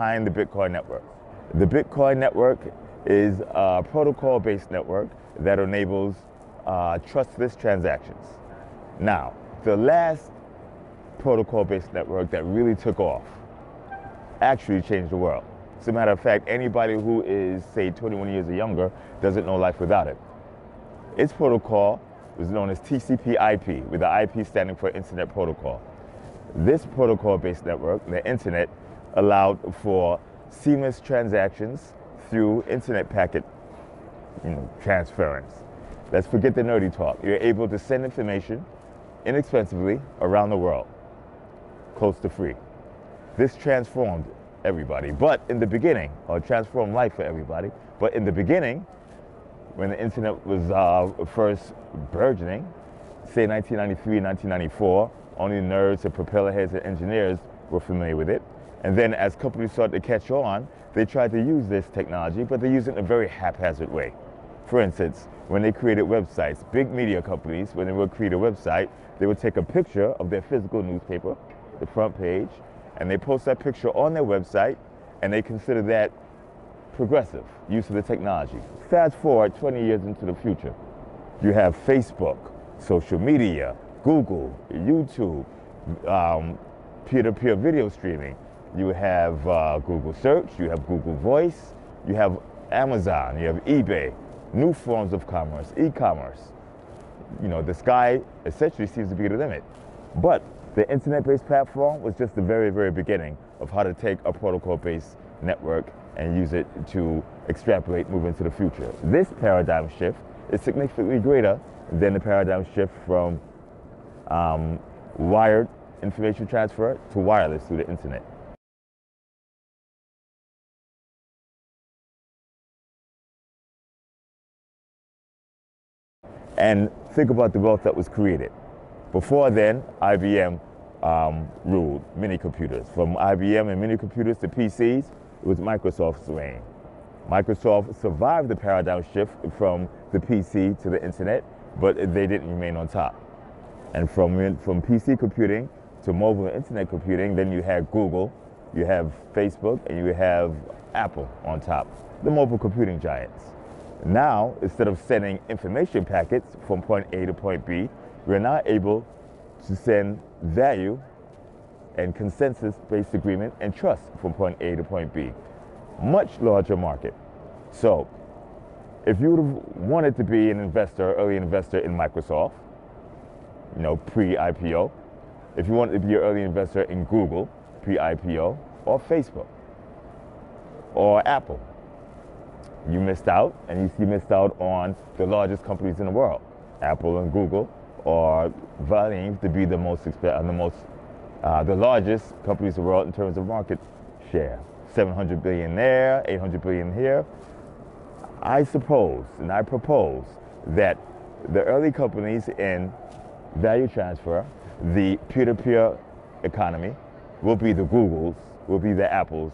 behind the Bitcoin network. The Bitcoin network is a protocol based network that enables uh, trustless transactions. Now, the last protocol based network that really took off actually changed the world. As a matter of fact, anybody who is, say, 21 years or younger doesn't know life without it. Its protocol was known as TCP IP, with the IP standing for Internet Protocol. This protocol based network, the Internet, allowed for seamless transactions through Internet packet you know, transference. Let's forget the nerdy talk. You're able to send information inexpensively around the world, close to free. This transformed everybody. But in the beginning, or transformed life for everybody, but in the beginning, when the internet was uh, first burgeoning, say 1993, 1994, only nerds and propeller heads and engineers were familiar with it. And then as companies started to catch on, they tried to use this technology, but they used it in a very haphazard way. For instance, when they created websites, big media companies, when they would create a website, they would take a picture of their physical newspaper, the front page, and they post that picture on their website, and they consider that progressive use of the technology. Fast forward 20 years into the future, you have Facebook, social media, Google, YouTube, um, peer-to-peer video streaming. You have uh, Google Search, you have Google Voice, you have Amazon, you have eBay, new forms of commerce, e-commerce. You know, the sky essentially seems to be the limit. But the internet-based platform was just the very, very beginning of how to take a protocol-based network and use it to extrapolate, move into the future. This paradigm shift is significantly greater than the paradigm shift from um, wired information transfer to wireless through the internet. And think about the wealth that was created. Before then, IBM um, ruled mini computers. From IBM and mini computers to PCs, it was Microsoft's reign. Microsoft survived the paradigm shift from the PC to the internet, but they didn't remain on top. And from, from PC computing to mobile internet computing, then you had Google, you have Facebook, and you have Apple on top, the mobile computing giants. Now, instead of sending information packets from point A to point B, we're now able to send value and consensus-based agreement and trust from point A to point B. Much larger market. So, if you would have wanted to be an investor, early investor in Microsoft, you know, pre-IPO, if you wanted to be an early investor in Google, pre-IPO, or Facebook, or Apple, you missed out, and you missed out on the largest companies in the world, Apple and Google, are vying to be the most uh, the most uh, the largest companies in the world in terms of market share. 700 billion there, 800 billion here. I suppose and I propose that the early companies in value transfer, the peer-to-peer economy, will be the Googles, will be the Apples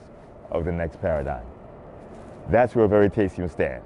of the next paradigm. That's where Veritaseum stands.